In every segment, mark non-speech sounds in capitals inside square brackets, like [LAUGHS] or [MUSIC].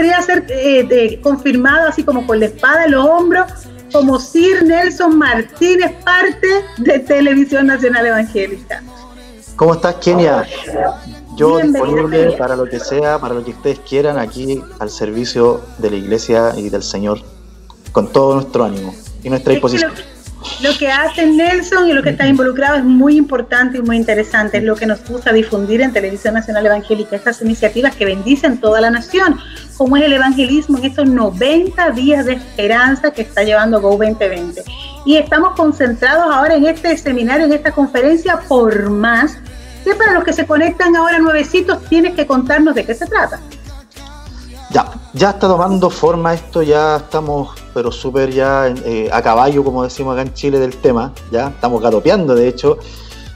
debería ser eh, confirmado así como con la espada en los hombros, como Sir Nelson Martínez, parte de Televisión Nacional Evangélica. ¿Cómo estás, Kenia? Yo disponible para lo que sea, para lo que ustedes quieran, aquí al servicio de la Iglesia y del Señor, con todo nuestro ánimo y nuestra disposición. Lo, que hace Nelson y lo que está involucrado es muy importante y muy interesante, es lo que nos gusta difundir en Televisión Nacional Evangélica, estas iniciativas que bendicen toda la nación, como es el evangelismo en estos 90 días de esperanza que está llevando Go 2020. Y estamos concentrados ahora en este seminario, en esta conferencia por más, que para los que se conectan ahora nuevecitos tienes que contarnos de qué se trata. Ya, ya está tomando forma esto, ya estamos, pero súper ya eh, a caballo, como decimos acá en Chile, del tema, ya estamos galopeando, de hecho,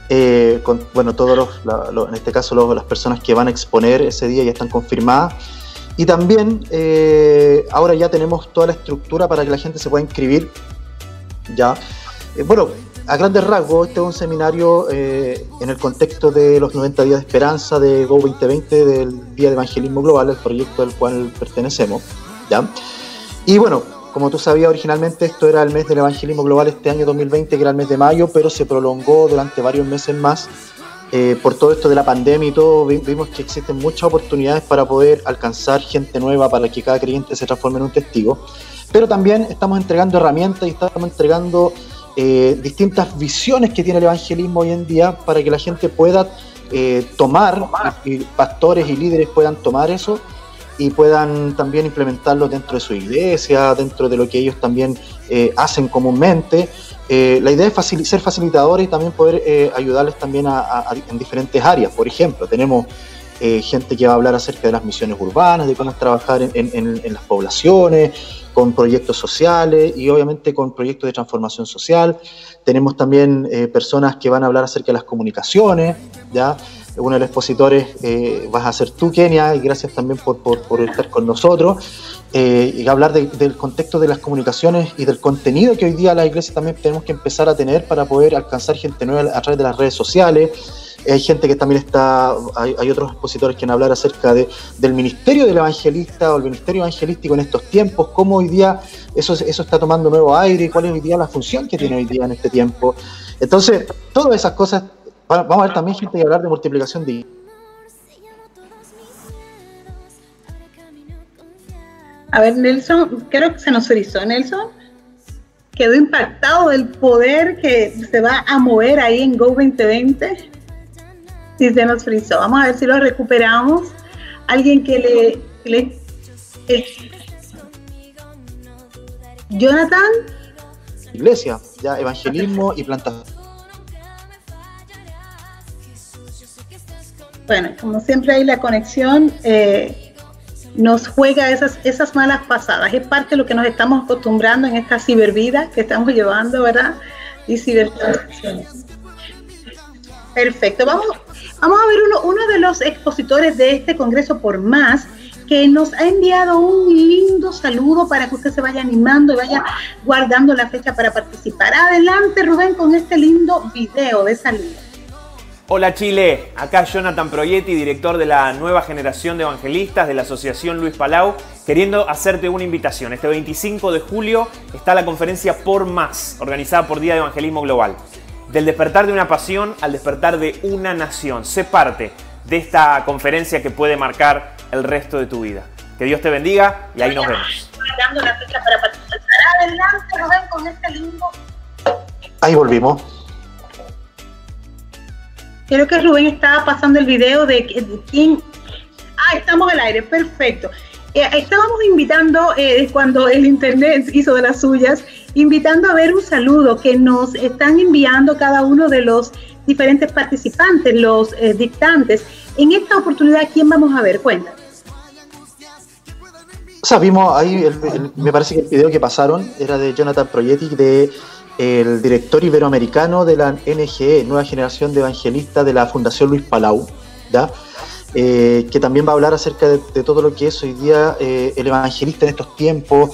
eh, con, bueno, todos los, en este caso las personas que van a exponer ese día ya están confirmadas. Y también eh, ahora ya tenemos toda la estructura para que la gente se pueda inscribir. Ya. bueno, a grandes rasgos, este es un seminario en el contexto de los 90 días de esperanza de Go 2020 del Día de Evangelismo Global, el proyecto al cual pertenecemos. ¿ya? Y bueno, como tú sabías, originalmente esto era el mes del Evangelismo Global este año 2020, que era el mes de mayo, pero se prolongó durante varios meses más. Eh, por todo esto de la pandemia y todo, vimos que existen muchas oportunidades para poder alcanzar gente nueva, para que cada creyente se transforme en un testigo. Pero también estamos entregando herramientas y estamos entregando eh, distintas visiones que tiene el evangelismo hoy en día para que la gente pueda eh, tomar, y pastores y líderes puedan tomar eso y puedan también implementarlo dentro de su iglesia, dentro de lo que ellos también eh, hacen comúnmente. la idea es ser facilitadores y también poder ayudarles también en diferentes áreas. Por ejemplo, tenemos gente que va a hablar acerca de las misiones urbanas, de cómo trabajar en las poblaciones, con proyectos sociales y obviamente con proyectos de transformación social. Tenemos también eh, personas que van a hablar acerca de las comunicaciones, ¿ya? Uno de los expositores eh, vas a ser tú, Kenia, y gracias también por, por, estar con nosotros, eh, y hablar del contexto de las comunicaciones y del contenido que hoy día la iglesia también tenemos que empezar a tener para poder alcanzar gente nueva a través de las redes sociales, hay gente que también está, hay, otros expositores que van a hablar acerca de, del ministerio del evangelista o el ministerio evangelístico en estos tiempos, cómo hoy día eso, eso está tomando nuevo aire cuál es hoy día la función que tiene hoy día en este tiempo. Entonces, todas esas cosas, vamos a ver también gente que hablar de multiplicación de... A ver, Nelson, creo que se nos frizó, Nelson. Quedó impactado del poder que se va a mover ahí en Go 2020 si se nos frizó. Vamos a ver si lo recuperamos. Alguien que le... Jonathan. Iglesia, ya evangelismo y plantación. Bueno, como siempre hay la conexión eh, nos juega esas, esas malas pasadas. Es parte de lo que nos estamos acostumbrando en esta cibervida que estamos llevando, ¿verdad? Y cibertransacciones. Perfecto. Vamos, Vamos a ver uno, uno de los expositores de este Congreso por Más que nos ha enviado un lindo saludo para que usted se vaya animando y vaya guardando la fecha para participar. Adelante Rubén con este lindo video de salida. Hola Chile, acá Jonathan Proietti, director de la nueva generación de evangelistas de la Asociación Luis Palau, queriendo hacerte una invitación. Este 25 de julio está la conferencia Por Más, organizada por Día de Evangelismo Global. Del despertar de una pasión al despertar de una nación. Sé parte de esta conferencia que puede marcar el resto de tu vida. Que Dios te bendiga y ahí nos vemos. Ahí volvimos. Creo que Rubén estaba pasando el video de, quién. Ah, estamos al aire, perfecto. Eh, estábamos invitando, eh, cuando el Internet hizo de las suyas, invitando a ver un saludo que nos están enviando cada uno de los diferentes participantes, los eh, dictantes. En esta oportunidad, ¿quién vamos a ver? Cuenta. O ahí, me parece que el video que pasaron era de Jonathan Proietti, de el director iberoamericano de la NGE, Nueva Generación de Evangelistas de la Fundación Luis Palau, eh, que también va a hablar acerca de, todo lo que es hoy día eh, el evangelista en estos tiempos,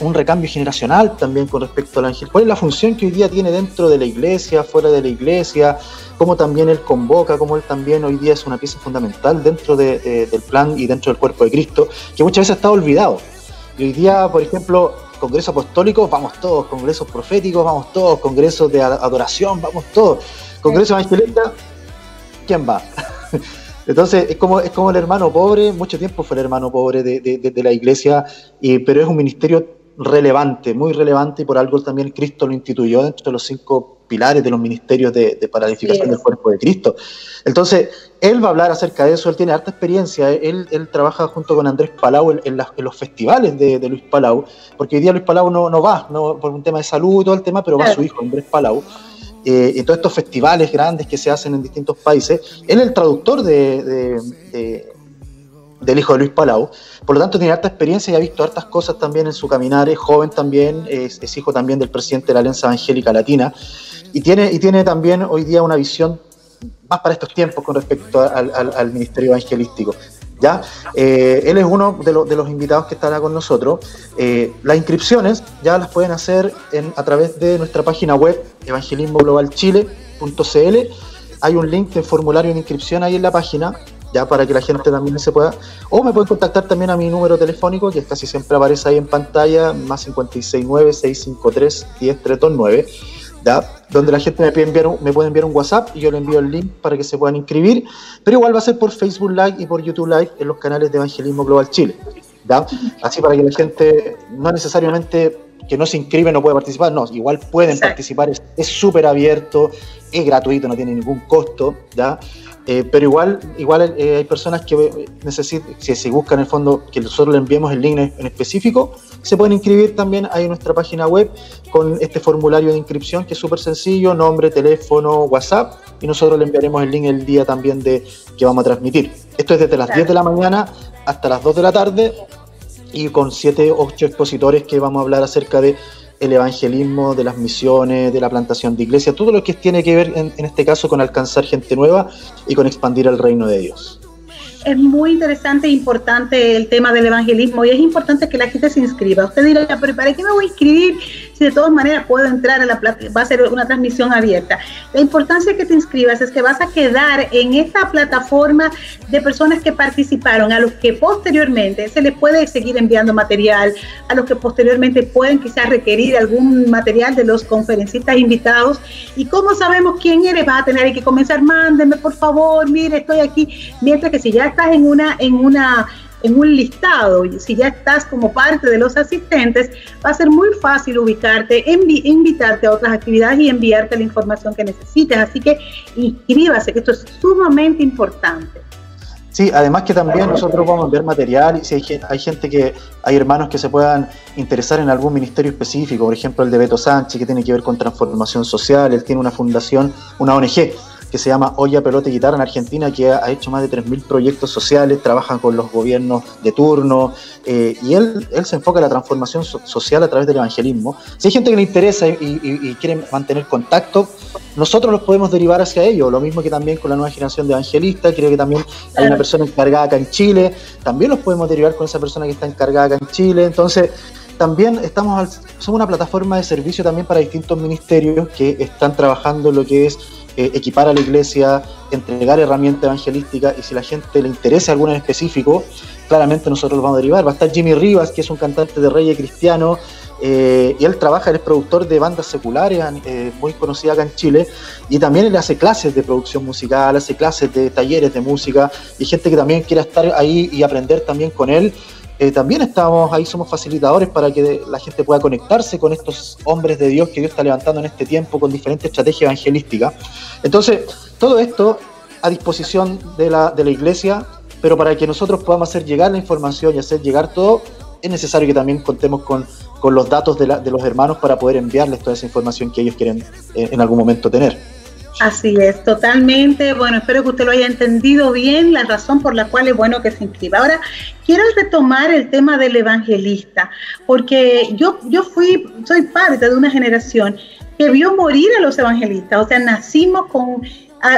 un, recambio generacional también con respecto al ángel. ¿Cuál es la función que hoy día tiene dentro de la iglesia, fuera de la iglesia? Cómo también él convoca, cómo él también hoy día es una pieza fundamental dentro del plan y dentro del cuerpo de Cristo, que muchas veces está olvidado. Y hoy día, por ejemplo, congresos apostólicos, vamos todos, congresos proféticos, vamos todos, congresos de adoración, vamos todos, congresos evangelistas, ¿quién va? [LAUGHS] Entonces es como, es como el hermano pobre, mucho tiempo fue el hermano pobre de, la iglesia, y, pero es un ministerio relevante, muy relevante, y por algo también Cristo lo instituyó dentro de los cinco pilares de los ministerios de, de del cuerpo de Cristo. Entonces, él va a hablar acerca de eso, él tiene harta experiencia, él, él trabaja junto con Andrés Palau en, los festivales de, Luis Palau, porque hoy día Luis Palau no, no va, no, por un tema de salud y todo el tema, pero va su hijo Andrés Palau eh, y todos estos festivales grandes que se hacen en distintos países. Él es el traductor de, del hijo de Luis Palau, por lo tanto tiene harta experiencia y ha visto hartas cosas también en su caminar, es joven también, es, hijo también del presidente de la Alianza Evangélica Latina, y tiene, y tiene también hoy día una visión más para estos tiempos con respecto al, ministerio evangelístico. ¿ya? Eh, él es uno de, los invitados que estará con nosotros. Eh, las inscripciones ya las pueden hacer a través de nuestra página web evangelismoglobalchile.cl. Hay un link de formulario de inscripción ahí en la página, ya para que la gente también se pueda. O me pueden contactar también a mi número telefónico, que casi siempre aparece ahí en pantalla, más 569-653-10329 donde la gente me puede, enviar un, me puede enviar un WhatsApp y yo le envío el link para que se puedan inscribir, pero igual va a ser por Facebook Live y por YouTube Live en los canales de Evangelismo Global Chile. Así para que la gente no necesariamente que no se inscribe no puede participar, no, igual pueden participar, es súper abierto, es gratuito, no tiene ningún costo, ¿ya? Eh, pero igual, igual eh, hay personas que necesitan, si buscan en el fondo que nosotros le enviemos el link en específico, se pueden inscribir también ahí en nuestra página web con este formulario de inscripción que es súper sencillo, nombre, teléfono, WhatsApp, y nosotros le enviaremos el link el día también de que vamos a transmitir. Esto es desde las 10 de la mañana hasta las 2 de la tarde y con 7 o 8 expositores que vamos a hablar acerca de el evangelismo, de las misiones, de la plantación de iglesia, todo lo que tiene que ver en, en este caso con alcanzar gente nueva y con expandir el reino de Dios es muy interesante e importante el tema del evangelismo y es importante que la gente se inscriba. Usted dirá, pero ¿para qué me voy a inscribir si de todas maneras puedo entrar a la va a ser una transmisión abierta? La importancia que te inscribas es que vas a quedar en esta plataforma de personas que participaron, a los que posteriormente se les puede seguir enviando material, a los que posteriormente pueden quizás requerir algún material de los conferencistas invitados. ¿Y cómo sabemos quién eres? Vas a tener que comenzar, mándenme por favor, mire, estoy aquí. Mientras que si ya estás en una, en una, en un listado, si ya estás como parte de los asistentes, va a ser muy fácil ubicarte, invitarte a otras actividades y enviarte la información que necesites. Así que inscríbase, que esto es sumamente importante. Sí, además que también nosotros vamos a enviar material y si hay, hay, gente que, hay hermanos que se puedan interesar en algún ministerio específico, por ejemplo el de Beto Sánchez, que tiene que ver con transformación social, él tiene una fundación, una ONG que se llama Olla Pelota y Guitarra en Argentina, que ha, hecho más de 3.000 proyectos sociales, trabaja con los gobiernos de turno, eh, y él, él se enfoca en la transformación social a través del evangelismo. Si hay gente que le interesa y, quiere mantener contacto, nosotros los podemos derivar hacia ellos, lo mismo que también con la nueva generación de evangelistas, creo que también hay una persona encargada acá en Chile, también los podemos derivar con esa persona que está encargada acá en Chile, entonces también estamos somos una plataforma de servicio también para distintos ministerios que están trabajando lo que es eh, equipar a la iglesia, entregar herramientas evangelísticas y si la gente le interesa alguno en específico, claramente nosotros lo vamos a derivar. Va a estar Jimmy Rivas, que es un cantante de reyes cristiano, eh, y él trabaja, él es productor de bandas seculares, eh, muy conocida acá en Chile, y también él hace clases de producción musical, hace clases de talleres de música, y gente que también quiera estar ahí y aprender también con él. Eh, también estamos ahí, somos facilitadores para que la gente pueda conectarse con estos hombres de Dios que Dios está levantando en este tiempo con diferentes estrategias evangelísticas. Entonces, todo esto a disposición de la, de la iglesia, pero para que nosotros podamos hacer llegar la información y hacer llegar todo, es necesario que también contemos con, con los datos de, de, los hermanos para poder enviarles toda esa información que ellos quieren eh, en algún momento tener. Así es, totalmente. Bueno, espero que usted lo haya entendido bien, la razón por la cual es bueno que se inscriba. Ahora, quiero retomar el tema del evangelista, porque yo, yo fui, soy parte de una generación que vio morir a los evangelistas, o sea, nacimos con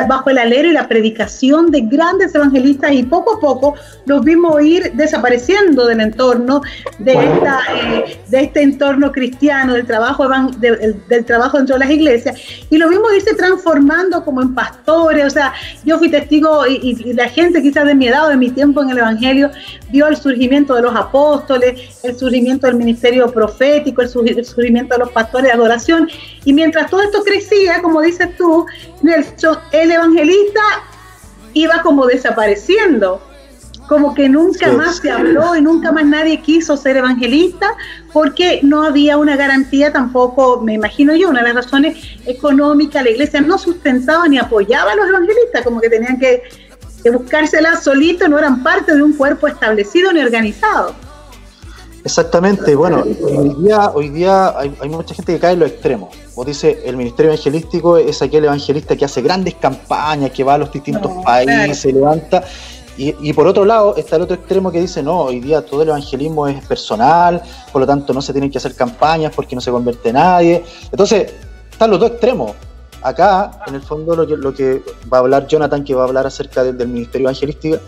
bajo el alero y la predicación de grandes evangelistas y poco a poco los vimos ir desapareciendo del entorno de, esta, eh, de este entorno cristiano, del trabajo, del, trabajo dentro de las iglesias, y lo vimos irse transformando como en pastores, o sea, yo fui testigo y, y la gente quizás de mi edad o de mi tiempo en el Evangelio vio el surgimiento de los apóstoles, el surgimiento del ministerio profético, el surgimiento de los pastores de adoración, y mientras todo esto crecía, como dices tú, el evangelista iba como desapareciendo, como que nunca más se habló y nunca más nadie quiso ser evangelista porque no había una garantía tampoco, me imagino yo, una de las razones económicas, la iglesia no sustentaba ni apoyaba a los evangelistas, como que tenían que, que buscárselas solitos, no eran parte de un cuerpo establecido ni organizado. Exactamente, bueno, hoy día, hoy día hay, mucha gente que cae en los extremos. Vos dice, el ministerio evangelístico es aquel evangelista que hace grandes campañas, que va a los distintos países, se levanta. Y, por otro lado está el otro extremo que dice, no, hoy día todo el evangelismo es personal, por lo tanto no se tienen que hacer campañas porque no se convierte nadie. Entonces, están los dos extremos. Acá, en el fondo, lo que, lo que va a hablar Jonathan, que va a hablar acerca del ministerio evangelístico,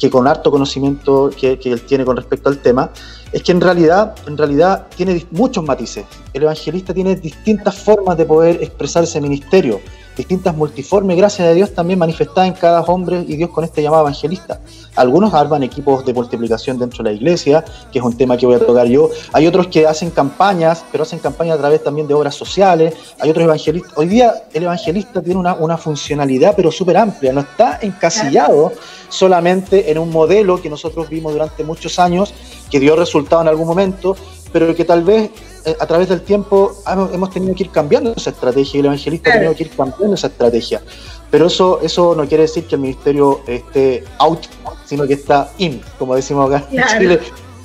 que con harto conocimiento que, él tiene con respecto al tema, es que en realidad, en realidad tiene muchos matices. El evangelista tiene distintas formas de poder expresar ese ministerio distintas multiformes, gracias a Dios, también manifestadas en cada hombre y Dios con este llamado evangelista. Algunos arman equipos de multiplicación dentro de la iglesia, que es un tema que voy a tocar yo. Hay otros que hacen campañas, pero hacen campañas a través también de obras sociales. Hay otros evangelistas. Hoy día el evangelista tiene una, una funcionalidad, pero súper amplia. No está encasillado solamente en un modelo que nosotros vimos durante muchos años, que dio resultado en algún momento, pero que tal vez a través del tiempo hemos tenido que ir cambiando esa estrategia y el evangelista ha tenido que ir cambiando esa estrategia. Pero eso, eso no quiere decir que el ministerio esté out, sino que está in, como decimos acá en Chile.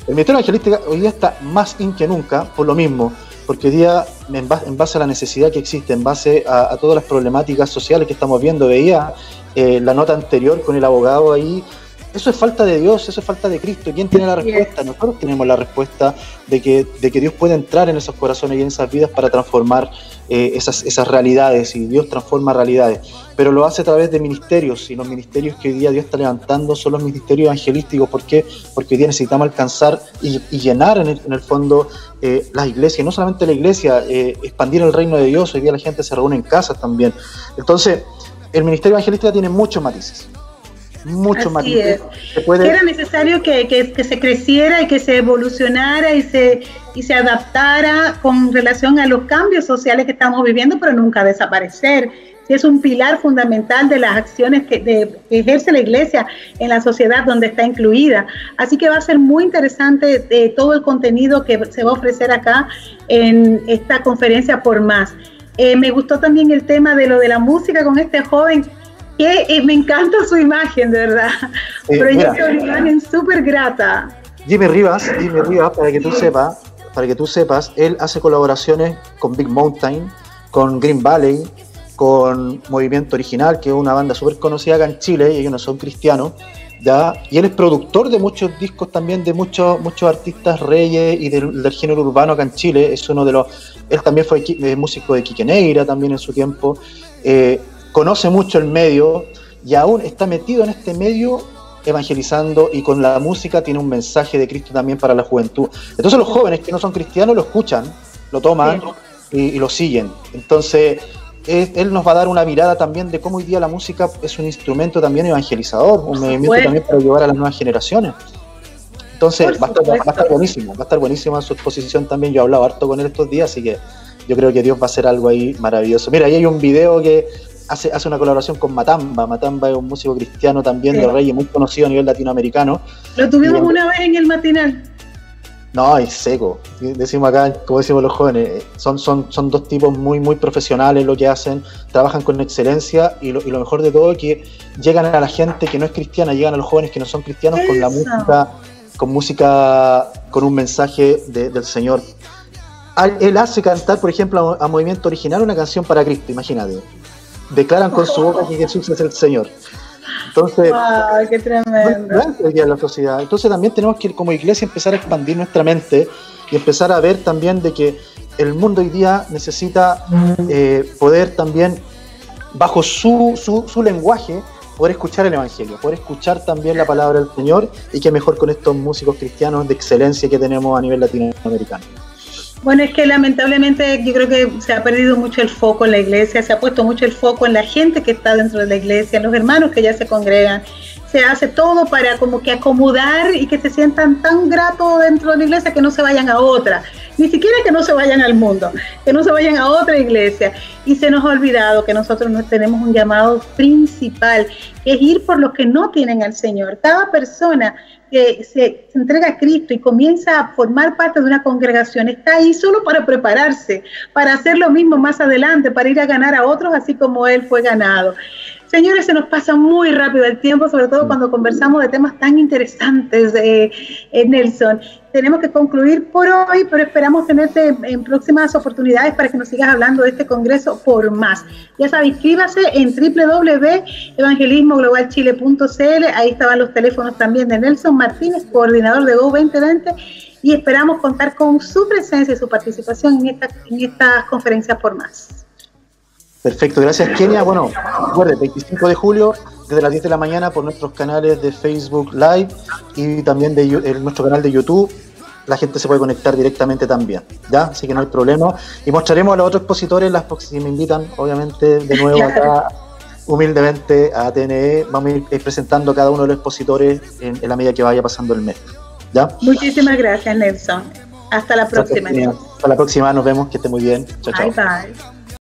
El ministerio evangelístico hoy día está más in que nunca, por lo mismo, porque hoy día, en base, a la necesidad que existe, en base a, todas las problemáticas sociales que estamos viendo, veía eh, la nota anterior con el abogado ahí eso es falta de Dios, eso es falta de Cristo. ¿Quién tiene la respuesta? Nosotros tenemos la respuesta de que, de que Dios puede entrar en esos corazones y en esas vidas para transformar eh, esas, esas realidades y Dios transforma realidades. Pero lo hace a través de ministerios y los ministerios que hoy día Dios está levantando son los ministerios evangelísticos. ¿Por qué? Porque hoy día necesitamos alcanzar y, llenar en el, fondo eh, las iglesias, no solamente la iglesia, eh, expandir el reino de Dios. Hoy día la gente se reúne en casas también. Entonces, el ministerio evangelístico tiene muchos matices mucho más. Era necesario que, que, se creciera y que se evolucionara y se, y se adaptara con relación a los cambios sociales que estamos viviendo, pero nunca desaparecer. Es un pilar fundamental de las acciones que, de, ejerce la iglesia en la sociedad donde está incluida. Así que va a ser muy interesante de eh, todo el contenido que se va a ofrecer acá en esta conferencia por más. Eh, me gustó también el tema de lo de la música con este joven que eh, me encanta su imagen, de verdad. Eh, Proyecto imagen súper grata. Jimmy Rivas, Jimmy Rivas, para que tú sepas, para que tú sepas, él hace colaboraciones con Big Mountain, con Green Valley, con Movimiento Original, que es una banda súper conocida acá en Chile, y ellos no son cristianos, ¿ya? y él es productor de muchos discos también de muchos, muchos artistas reyes y del, género urbano acá en Chile, es uno de los, él también fue eh, músico de Quique Negra también en su tiempo, eh, conoce mucho el medio y aún está metido en este medio evangelizando y con la música tiene un mensaje de Cristo también para la juventud. Entonces los jóvenes que no son cristianos lo escuchan, lo toman y, lo siguen. Entonces él nos va a dar una mirada también de cómo hoy día la música es un instrumento también evangelizador, un movimiento también para llevar a las nuevas generaciones. Entonces va a, estar, va a, estar, buenísimo, va a estar buenísima su exposición también. Yo he hablado harto con él estos días, así que yo creo que Dios va a hacer algo ahí maravilloso. Mira, ahí hay un video que hace, hace una colaboración con Matamba. Matamba es un músico cristiano también de Reyes, muy conocido a nivel latinoamericano. Lo tuvimos una vez en el matinal. No, es seco. Decimos acá, como decimos los jóvenes, eh, son, son, son dos tipos muy, muy profesionales lo que hacen, trabajan con excelencia y lo, y lo mejor de todo es que llegan a la gente que no es cristiana, llegan a los jóvenes que no son cristianos con la música, con música, con un mensaje del Señor. Él hace cantar, por ejemplo, a Movimiento Original una canción para Cristo, imagínate declaran con su boca que Jesús es el Señor. Entonces, qué tremendo. la sociedad. Entonces también tenemos que como iglesia empezar a expandir nuestra mente y empezar a ver también de que el mundo hoy día necesita eh, poder también bajo su, su, su lenguaje, poder escuchar el Evangelio, poder escuchar también la palabra del Señor y que mejor con estos músicos cristianos de excelencia que tenemos a nivel latinoamericano. Bueno, es que lamentablemente yo creo que se ha perdido mucho el foco en la iglesia, se ha puesto mucho el foco en la gente que está dentro de la iglesia, en los hermanos que ya se congregan. Se hace todo para como que acomodar y que se sientan tan gratos dentro de la iglesia que no se vayan a otra. Ni siquiera que no se vayan al mundo, que no se vayan a otra iglesia. Y se nos ha olvidado que nosotros nos tenemos un llamado principal, que es ir por los que no tienen al Señor. Cada persona que se, entrega a Cristo y comienza a formar parte de una congregación, está ahí solo para prepararse, para hacer lo mismo más adelante, para ir a ganar a otros así como Él fue ganado. Señores, se nos pasa muy rápido el tiempo, sobre todo cuando conversamos de temas tan interesantes, eh, Nelson. Tenemos que concluir por hoy, pero esperamos tenerte en próximas oportunidades para que nos sigas hablando de este congreso por más. Ya sabes, inscríbase en www.evangelismoglobalchile.cl. Ahí estaban los teléfonos también de Nelson Martínez, coordinador de Go 2020 y esperamos contar con su presencia y su participación en, esta, en estas conferencias por más. Perfecto, gracias Kenia. Bueno, recuerde, 25 de julio, desde las 10 de la mañana, por nuestros canales de Facebook Live y también de nuestro canal de YouTube. La gente se puede conectar directamente también, ¿ya? Así que no hay problema. Y mostraremos a los otros expositores, las si me invitan, obviamente, de nuevo acá, [LAUGHS] humildemente a TNE. Vamos a ir presentando cada uno de los expositores en, la medida que vaya pasando el mes. ¿ya? Muchísimas gracias, Nelson. Hasta la próxima. Hasta la próxima, nos vemos, que esté muy bien. Chao, chao. Bye, bye.